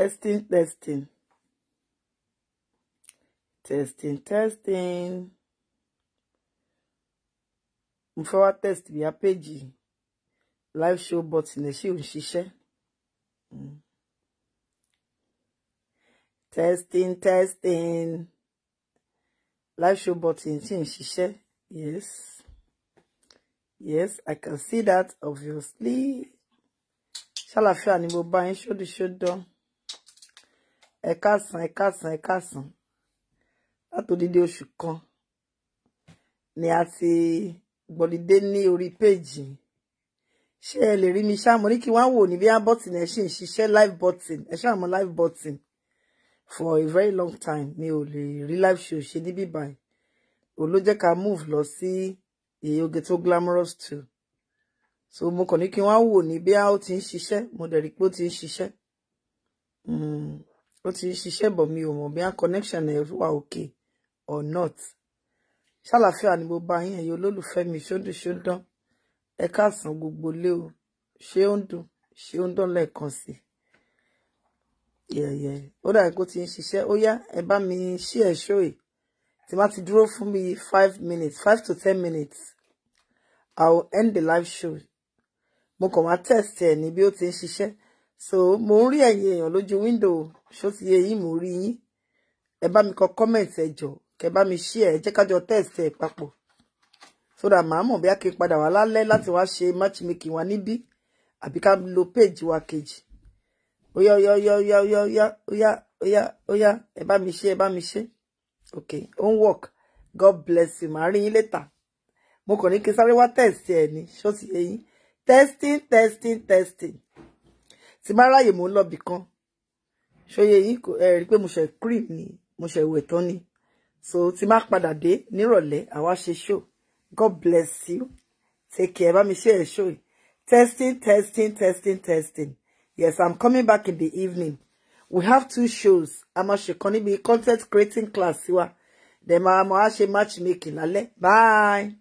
testing testing. Testing testing. Mo fẹ́ wá test bí a live show button ẹ̀ ṣì ń ṣiṣẹ́. Mm. testing testing. Live show button ṣì ń ṣiṣẹ́. Yes. Yes I can see that obviously. Ṣàlàfíà ni mo bá yín ṣódìṣódán ẹ káàsán ẹ káàsán ẹ káàsán. Látòdìdí oṣù kan ni a ti gbọ̀dìdé ní orí péjì ṣé ẹ lè rí mi ṣáà mo ní kí wọ́n wò ní bí á bọ́tìn ẹ ṣì ń ṣiṣẹ́ live button. Ẹ ṣáà mọ live button. For a very long time mi ò lè rí live show ṣe níbí báyìí. Òun ló jẹ́ ká move lọ sí Yèyé Oge tó glamorous too so mo kàn ní kí wọ́n wò ní bí ó ti ń ṣiṣẹ́. Mo dẹ̀ rí pé ó ti ń ṣiṣẹ́. Hmm, ó ti ṣiṣẹ́ bọ̀ mi ò mọ̀ bí á connection ẹ̀ wà òkè or not. Ṣàlàfíà ni mo bá yín ẹ̀yin olólùfẹ́ mi ṣódùn ṣódán ẹ káàsán gbogbo lé o. Ṣé ó ń dùn? Ṣé ó ń dán lẹ́ẹ̀kan sí? Yẹ̀yẹ̀. Ó dàbí kó ti ń ṣiṣẹ́. Ó yá ẹ bá mi ṣí ẹ̀ ṣó ẹ̀ tí má ti dúró fún mi five minutes five to ten minutes I will end the live show. Mo kàn wá test ẹ̀ ní bí ó ti ń ṣiṣẹ́ so mo ń rí ẹ̀yin èèyàn lójú window ṣó ti yẹ yín mo rí yín. Ẹ bá mi kọ comment ẹ jọ kẹ bá mi share ẹ jẹ́ kájọ test ẹ papọ̀. So that màá mọ̀ bí a kì í padà wá lálẹ́ láti wá ṣe matchmaking wa níbí àbí ká lo page wa kejì. Óyá óyá óyá óyá óyá óyá óyá óyá óyá ẹ bá mi ṣe ẹ bá mi ṣe. Okay ó work. God bless you. Màá rí yín later. Mo kàn ní kí sáré wá test ẹ ní ṣó ti yẹ yín. Testing testing testing tí má ráyè mo ń lọ bì kan ṣóyè yín? Ẹ rí pé mo ṣe cream ni mo ṣe wẹ̀ tán ni. So tí má padà dé nírọ̀lẹ́ àwa ṣe show. God bless you. Take care. Bá mi ṣe show testing testing testing testing. Yes i'm coming back in the evening. We have two shows. A máa ṣe kan níbi content creating class wa. Then máa máa ṣe matchmaking lálẹ́. Bye.